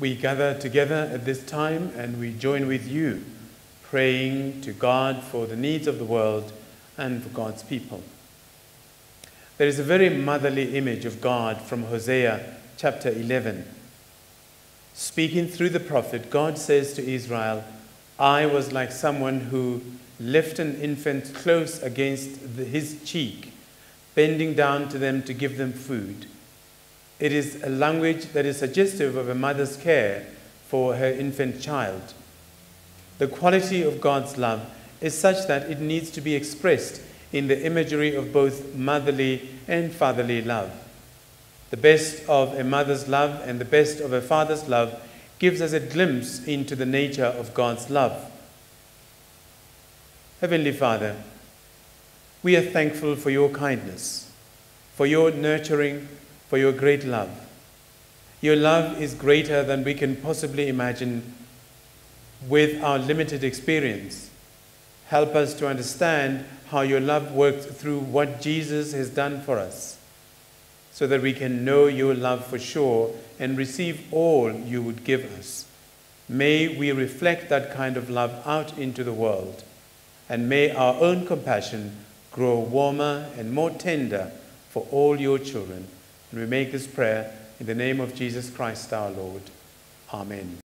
we gather together at this time and we join with you, praying to God for the needs of the world and for God's people. There is a very motherly image of God from Hosea chapter 11. Speaking through the prophet, God says to Israel, I was like someone who left an infant close against the, his cheek, bending down to them to give them food. It is a language that is suggestive of a mother's care for her infant child. The quality of God's love is such that it needs to be expressed in the imagery of both motherly and fatherly love. The best of a mother's love and the best of a father's love gives us a glimpse into the nature of God's love. Heavenly Father, we are thankful for your kindness, for your nurturing, for your great love. Your love is greater than we can possibly imagine with our limited experience. Help us to understand how your love works through what Jesus has done for us, so that we can know your love for sure and receive all you would give us. May we reflect that kind of love out into the world, and may our own compassion grow warmer and more tender for all your children. And we make this prayer in the name of Jesus Christ our Lord. Amen.